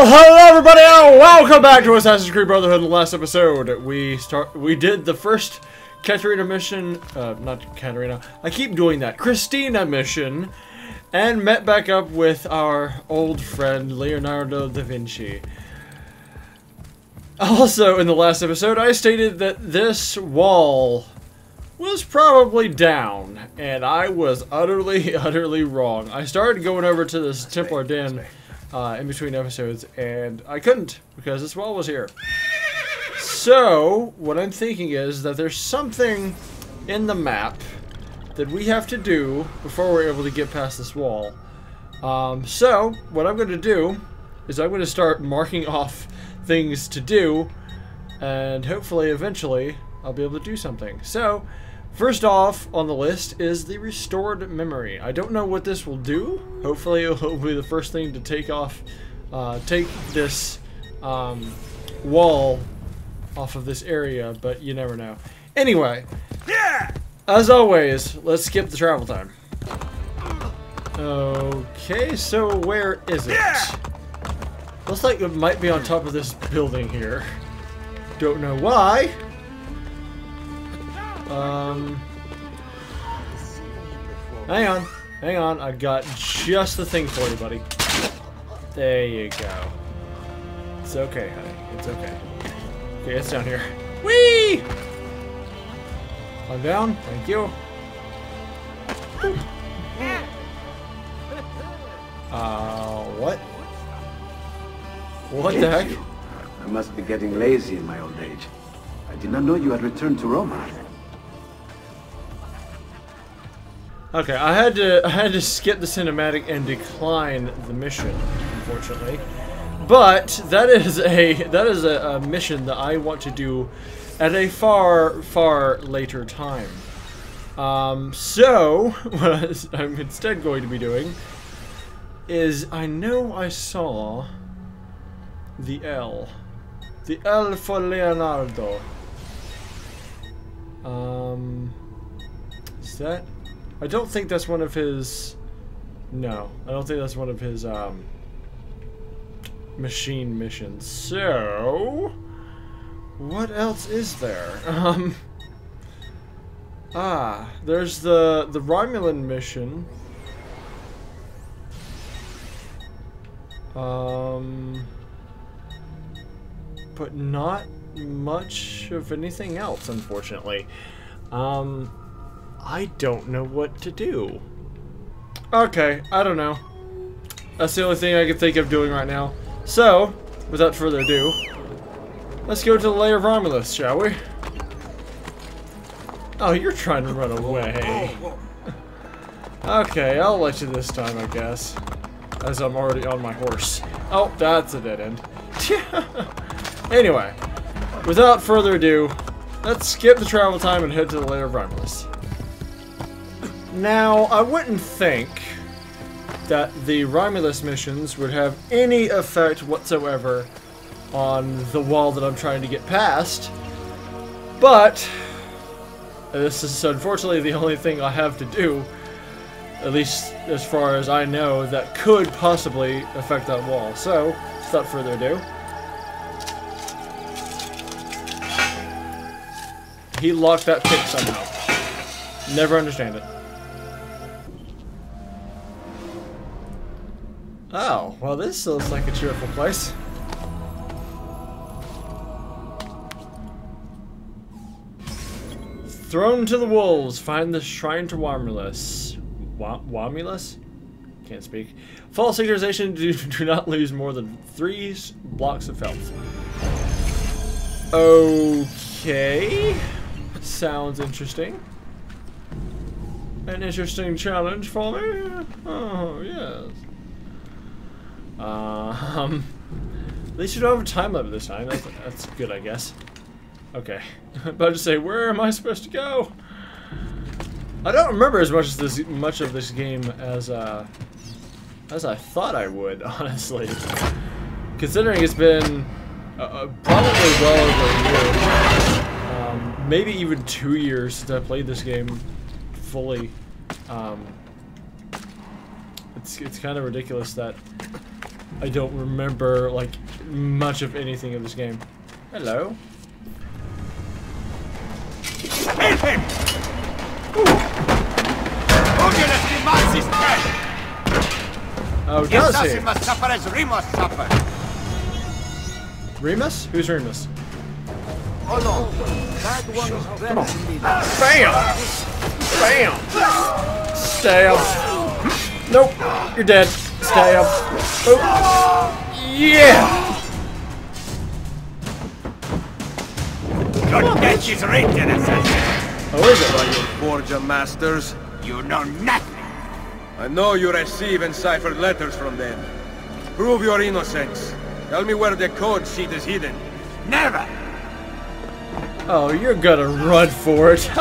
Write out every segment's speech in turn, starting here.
Well, hello everybody, and welcome back to Assassin's Creed Brotherhood. In the last episode, we start we did the first Katarina mission, uh, not Katarina. I keep doing that. Christina mission, and met back up with our old friend Leonardo da Vinci. Also, in the last episode, I stated that this wall was probably down, and I was utterly, utterly wrong. I started going over to this Templar Den uh, in between episodes, and I couldn't because this wall was here. So, what I'm thinking is that there's something in the map that we have to do before we're able to get past this wall. Um, so, what I'm going to do is I'm going to start marking off things to do, and hopefully, eventually, I'll be able to do something. So, First off on the list is the restored memory. I don't know what this will do. Hopefully it will be the first thing to take off, uh, take this um, wall off of this area, but you never know. Anyway, yeah. as always, let's skip the travel time. Okay, so where is it? Yeah. Looks like it might be on top of this building here. Don't know why. Um, hang on, hang on. I got just the thing for you, buddy. There you go. It's okay, honey. It's okay. Okay, it's down here. Whee! I'm down. Thank you. Uh, what? What the heck? I must be getting lazy in my old age. I did not know you had returned to Roma. Okay, I had to I had to skip the cinematic and decline the mission, unfortunately. But that is a that is a, a mission that I want to do at a far far later time. Um, so what I'm instead going to be doing is I know I saw the L, the L for Leonardo. Um, is that I don't think that's one of his... No, I don't think that's one of his, um... Machine missions. So... What else is there? Um... Ah, there's the, the Romulan mission. Um... But not much of anything else, unfortunately. Um... I don't know what to do. Okay, I don't know. That's the only thing I can think of doing right now. So, without further ado, let's go to the lair of Romulus, shall we? Oh, you're trying to run away. okay, I'll let you this time, I guess. As I'm already on my horse. Oh, that's a dead end. anyway, without further ado, let's skip the travel time and head to the lair of Romulus. Now, I wouldn't think that the Romulus missions would have any effect whatsoever on the wall that I'm trying to get past, but this is unfortunately the only thing I have to do, at least as far as I know, that could possibly affect that wall. So, without further ado, he locked that pit somehow. Never understand it. Oh, well this looks like a cheerful place. Thrown to the wolves, find the shrine to Wamulus. Wa Wamulus? Can't speak. False synchronization, do, do not lose more than three blocks of health. Okay. Sounds interesting. An interesting challenge for me? Oh, yes. Um, at least you don't have a time limit this time. That's, that's good, I guess. Okay. about to say, where am I supposed to go? I don't remember as much as this much of this game as uh, as I thought I would, honestly. Considering it's been uh, uh probably well over a year, um, maybe even two years since I played this game fully. Um, it's it's kind of ridiculous that I don't remember like much of anything of this game. Hello. Help him! Ogulus demands his death! Oh, The does assassin he? must suffer as Remus suffered. Remus? Who's Remus? Hold on. That one is Come on. Bam! Bam! Stab. Nope. You're dead. Stab. Oh. Yeah! Your death is written, assassin. Oh, it? by your Borgia masters. You know nothing. I know you receive enciphered letters from them. Prove your innocence. Tell me where the code sheet is hidden. Never. Oh, you're gonna run for it.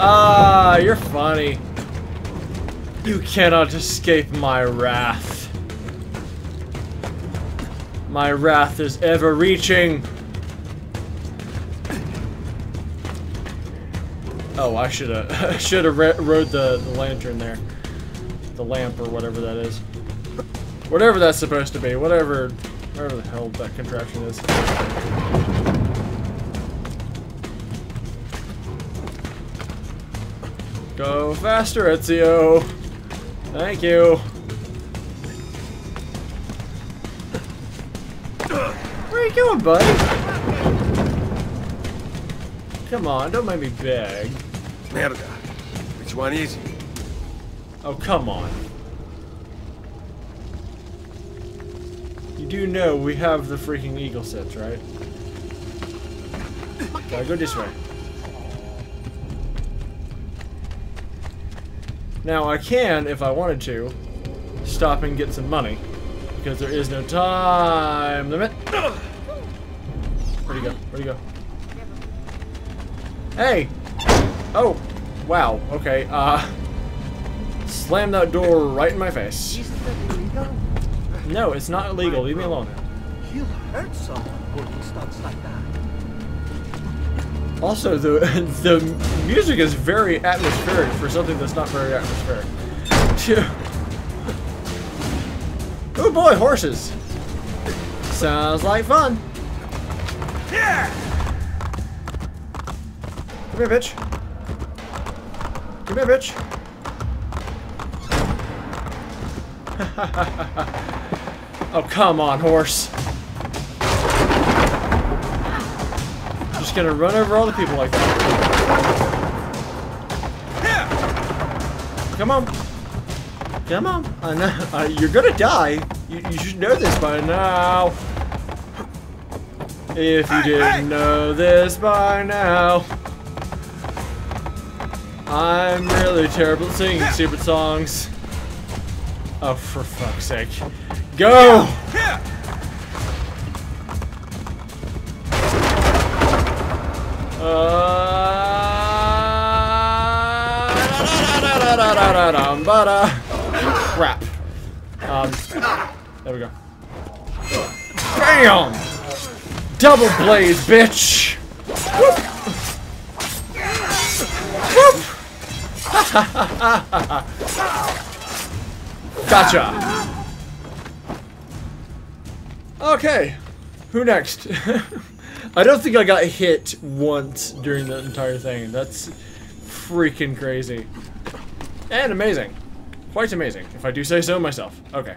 ah, you're funny. You cannot escape my wrath. My wrath is ever reaching. Oh, I should have should have rode the, the lantern there, the lamp or whatever that is, whatever that's supposed to be, whatever, whatever the hell that contraption is. Go faster, Ezio. Thank you. Where are you going, buddy? Come on, don't make me beg. Merda. Which one is it? Oh, come on. You do know we have the freaking eagle sets, right? Gotta go this way. Now, I can, if I wanted to, stop and get some money. Because there is no time limit. Where'd he go? Where'd he go? Hey! Oh! Wow, okay, uh... Slam that door right in my face. No, it's not illegal. Leave me alone. He'll hurt someone stunts like that. Also, the the music is very atmospheric for something that's not very atmospheric. oh boy, horses! Sounds like fun. Here! Come here, bitch. Come here, bitch. oh, come on, horse. Gonna run over all the people like that. Come on. Come on. I know. Uh, you're gonna die. You, you should know this by now. If you didn't know this by now. I'm really terrible at singing stupid songs. Oh, for fuck's sake. Go! Uh, crap. Um, there we go. Bam! Double blade, bitch! Whoop! Whoop! gotcha! Okay, who next? I don't think I got hit once during the entire thing. That's freaking crazy. And amazing. Quite amazing, if I do say so myself. Okay.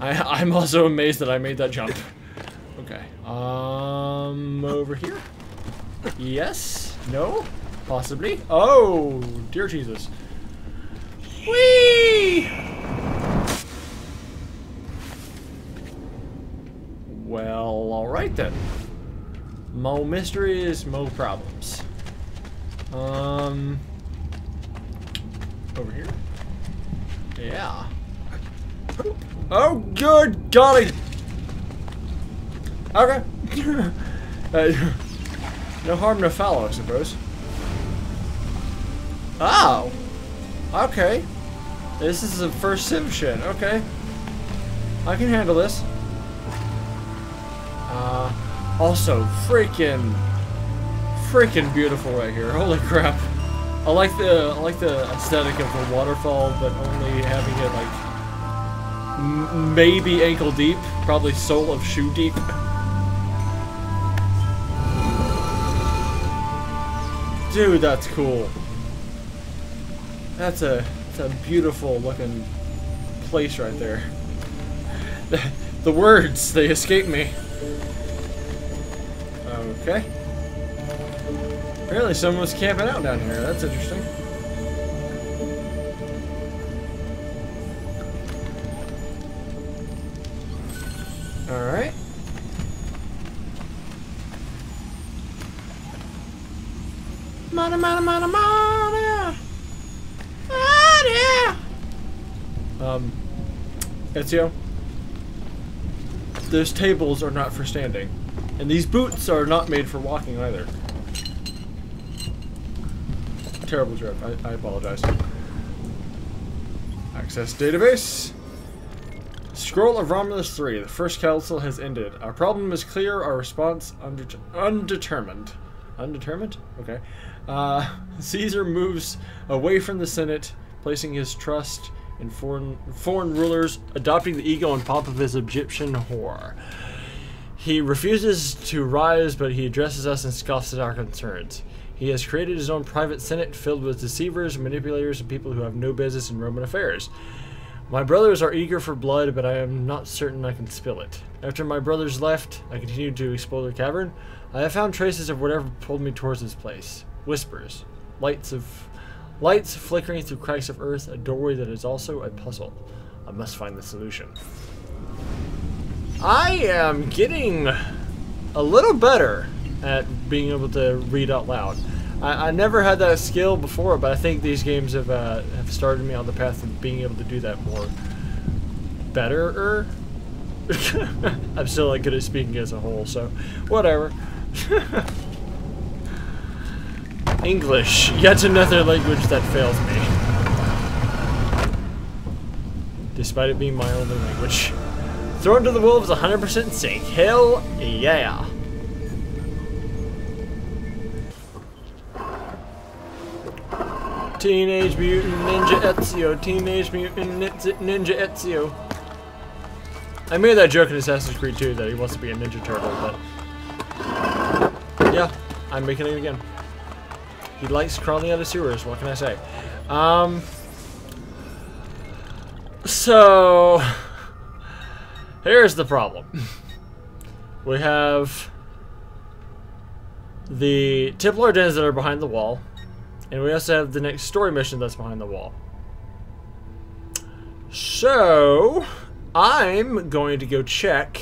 I, I'm also amazed that I made that jump. Okay. Um, over here? Yes? No? Possibly? Oh, dear Jesus. Whee! Well, alright then. Mo mysteries, mo problems. Um, over here? Yeah. Oh, good golly! Okay. uh, no harm, no foul, I suppose. Oh! Okay. This is the first Civ shit. Okay. I can handle this. Uh, also, freaking, freaking beautiful right here. Holy crap! I like the I like the aesthetic of the waterfall, but only having it like maybe ankle deep, probably sole of shoe deep. Dude, that's cool. That's a that's a beautiful looking place right there. The, the words, they escape me. Okay. Apparently someone was camping out down here. That's interesting. Alright. Money, money, money, money! Money! Um, Ezio, those tables are not for standing. And these boots are not made for walking either. Terrible joke. I, I apologize. Access database. Scroll of Romulus 3. The first council has ended. Our problem is clear, our response undet undetermined. Undetermined? Okay. Uh, Caesar moves away from the Senate, placing his trust in foreign foreign rulers, adopting the ego and pomp of his Egyptian whore. He refuses to rise, but he addresses us and scoffs at our concerns. He has created his own private senate filled with deceivers, manipulators, and people who have no business in Roman affairs. My brothers are eager for blood, but I am not certain I can spill it. After my brothers left, I continued to explore the cavern. I have found traces of whatever pulled me towards this place. Whispers, lights of lights flickering through cracks of earth, a doorway that is also a puzzle. I must find the solution. I am getting a little better at being able to read out loud. I, I never had that skill before, but I think these games have uh, have started me on the path of being able to do that more better. I'm still not good at speaking as a whole, so whatever. English, yet another language that fails me. Despite it being my only language. Thrown to the wolves 100% safe. Hell yeah. Teenage Mutant Ninja Ezio. Teenage Mutant Ninja, Ezio. I made that joke in Assassin's Creed 2 that he wants to be a Ninja Turtle, but... Yeah, I'm making it again. He likes crawling out of sewers, what can I say? Um... So... Here's the problem. We have the Templar dens that are behind the wall, and we also have the next story mission that's behind the wall. So, I'm going to go check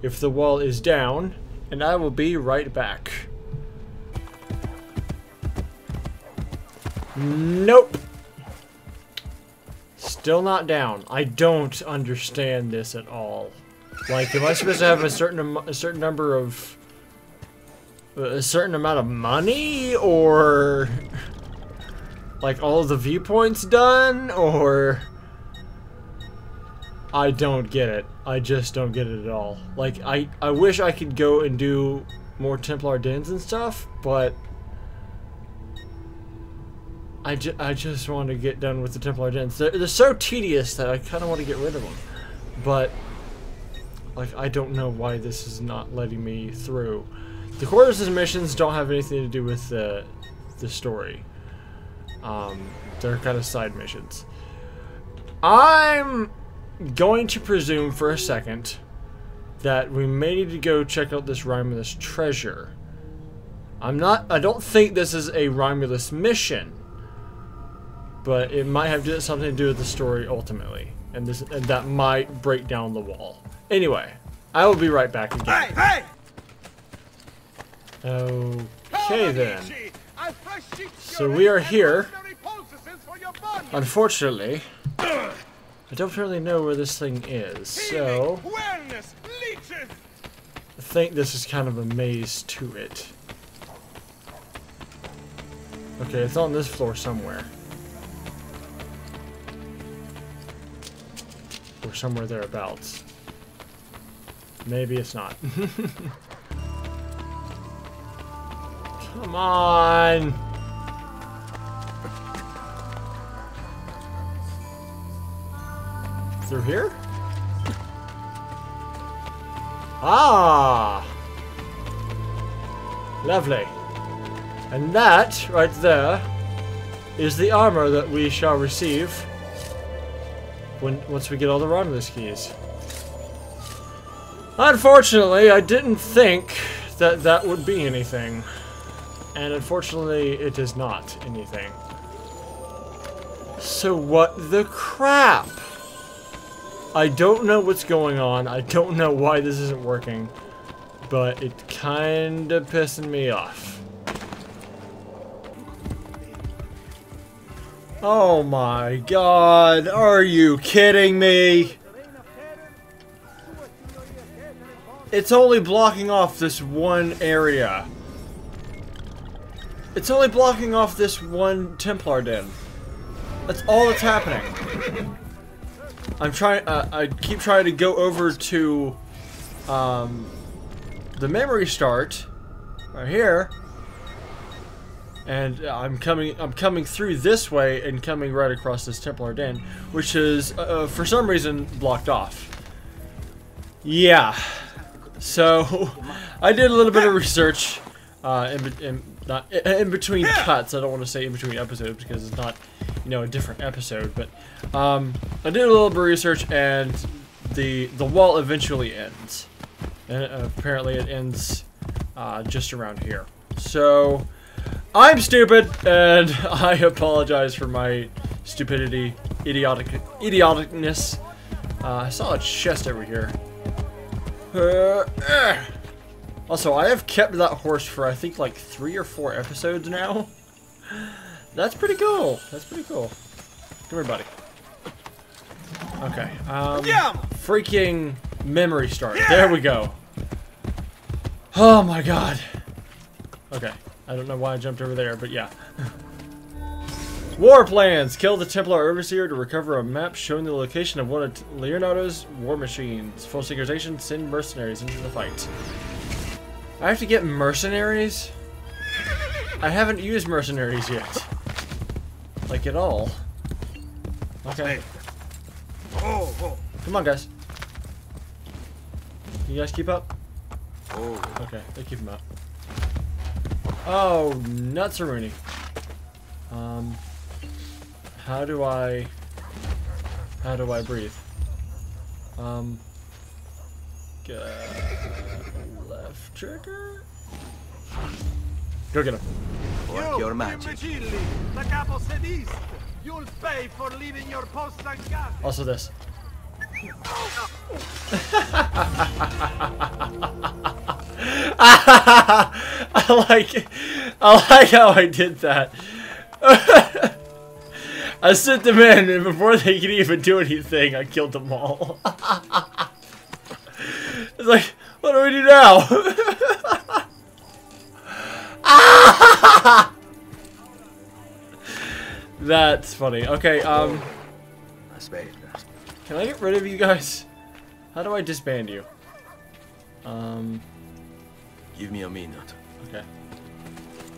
if the wall is down, and I will be right back. Nope. Still not down. I don't understand this at all. Like, am I supposed to have a certain a certain number of a certain amount of money, or like all the viewpoints done, or I don't get it. I just don't get it at all. Like, I I wish I could go and do more Templar dens and stuff, but I, ju I just want to get done with the Templar dens. They're, they're so tedious that I kind of want to get rid of them. But, like, I don't know why this is not letting me through. The Quarters' missions don't have anything to do with the, the story. Um, they're kind of side missions. I'm going to presume for a second that we may need to go check out this Romulus treasure. I'm not, I don't think this is a Romulus mission but it might have something to do with the story ultimately, and this and that might break down the wall. Anyway, I will be right back again. Hey, hey! Okay then. So we are here. Unfortunately, I don't really know where this thing is, so I think this is kind of a maze to it. Okay, it's on this floor somewhere. or somewhere thereabouts. Maybe it's not. Come on! Through here? Ah! Lovely. And that, right there, is the armor that we shall receive when once we get all the Romulus keys. Unfortunately, I didn't think that that would be anything. And unfortunately, it is not anything. So what the crap? I don't know what's going on. I don't know why this isn't working. But it kinda pissing me off. Oh my god, are you kidding me? It's only blocking off this one area. It's only blocking off this one Templar den. That's all that's happening. I'm trying. Uh, I keep trying to go over to um, the memory start right here, and I'm coming. I'm coming through this way and coming right across this Templar den, which is uh, for some reason blocked off. Yeah. So I did a little bit of research uh, in, in not in between cuts. I don't want to say in between episodes because it's not, you know, a different episode. But um, I did a little bit of research, and the the wall eventually ends, and uh, apparently it ends uh, just around here. So I'm stupid, and I apologize for my stupidity, idiotic idioticness. Uh, I saw a chest over here. Uh, eh. Also, I have kept that horse for I think like three or four episodes now. That's pretty cool. That's pretty cool. Come here, buddy. Okay. Um, freaking memory start. There we go. Oh my god. Okay. I don't know why I jumped over there, but yeah. War plans! Kill the Templar Overseer to recover a map showing the location of one of Leonardo's war machines. Full synchronization, send mercenaries into the fight. I have to get mercenaries? I haven't used mercenaries yet. Like at all. Okay. Oh, oh. Come on, guys. You guys keep up? Oh, Okay, they keep them up. Oh, nuts Rooney. Um, how do I, how do I breathe? Um, g- left trigger? Go get him. Work your magic. Imbecilli! The capo sediste! You'll pay for leaving your post unguarded! Also this. I like I like how I did that. I sent them in and before they could even do anything, I killed them all. it's like, what do we do now? That's funny. Okay, um can I get rid of you guys? How do I disband you? Um, give me a minute. okay.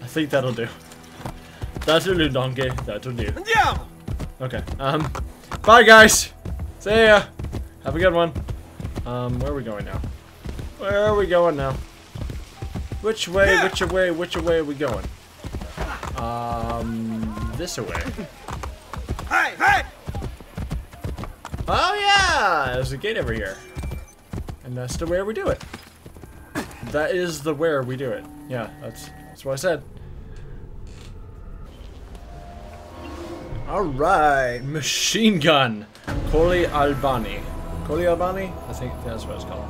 I think that'll do. That'll do, donkey. That'll do. Andiamo! Okay. Um, bye guys. See ya. Have a good one. Um, where are we going now? Where are we going now? Which way, which way, which way are we going? Um, this way. Hey, hey! Oh yeah, there's a gate over here. And that's the way we do it. That is the where we do it. Yeah, that's that's what I said. Alright, machine gun. Colli Albani. Colli Albani? I think that's what it's called.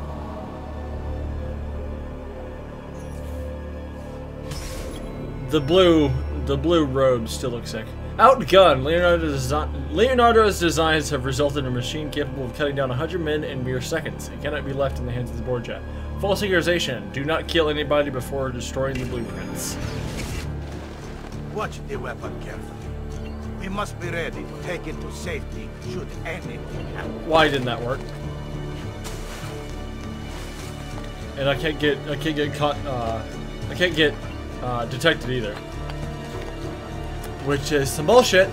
The blue, the blue robe still looks sick. Outgun! Leonardo's, desi Leonardo's designs have resulted in a machine capable of cutting down 100 men in mere seconds. It cannot be left in the hands of the Borgia. Full synchronization. Do not kill anybody before destroying the blueprints. Watch the weapon carefully. We must be ready to take it to safety should anything happen. Why didn't that work? And I can't get, I can't get caught, uh, I can't get, uh, detected either. Which is some bullshit.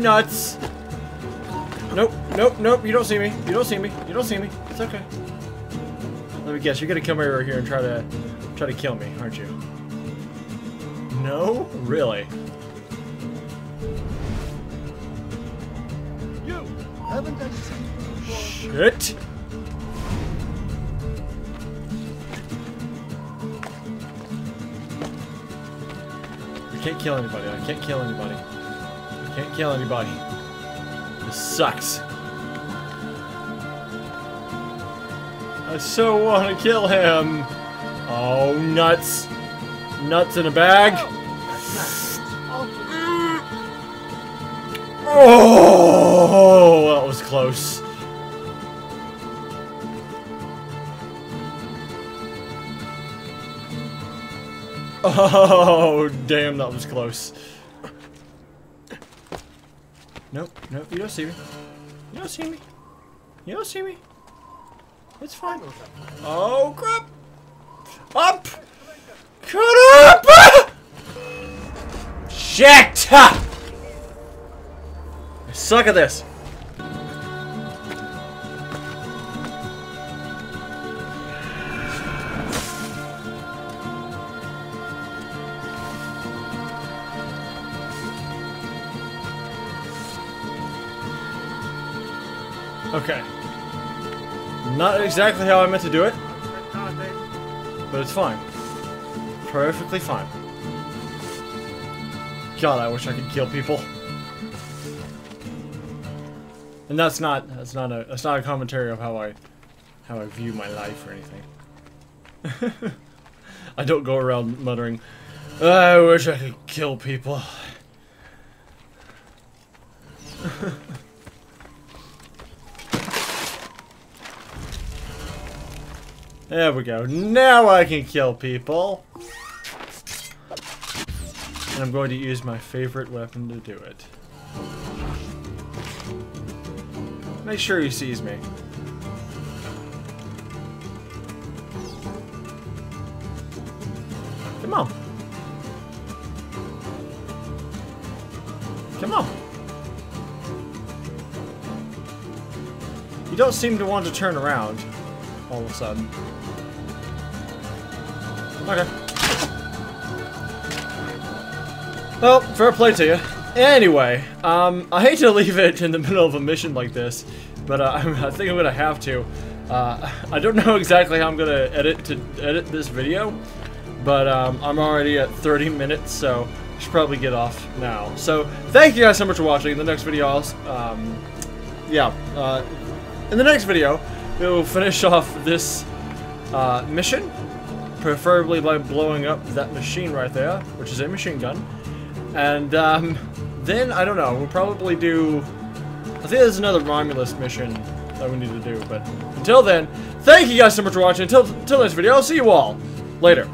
Nuts. Nope, nope, nope. You don't see me. You don't see me. You don't see me. It's okay. Let me guess. You're gonna come over here and try to try to kill me, aren't you? No, really. You! Haven't I seen you? Shit. I can't kill anybody. I can't kill anybody. Can't kill anybody. This sucks. I so want to kill him. Oh, nuts. Nuts in a bag. Oh, that was close. Oh, damn, that was close. Nope, nope, you don't see me. You don't see me. You don't see me. It's fine. Oh, crap. Up! Cut up! Shit! I suck at this. Not exactly how I meant to do it, but it's fine. Perfectly fine. God, I wish I could kill people. And that's not that's not a that's not a commentary of how I how I view my life or anything. I don't go around muttering, I wish I could kill people. There we go. Now I can kill people. And I'm going to use my favorite weapon to do it. Make sure he sees me. Come on. Come on. You don't seem to want to turn around all of a sudden. Okay. Well, fair play to you. Anyway, um, I hate to leave it in the middle of a mission like this, but uh, I think I'm gonna have to. Uh, I don't know exactly how I'm gonna edit to edit this video, but um, I'm already at 30 minutes, so I should probably get off now. So thank you guys so much for watching. In the next video, um, yeah, uh, in the next video, we'll finish off this uh, mission, preferably by blowing up that machine right there, which is a machine gun. And um, then, I don't know, we'll probably do... I think there's another Romulus mission that we need to do, but until then, thank you guys so much for watching. Until, until next video, I'll see you all later.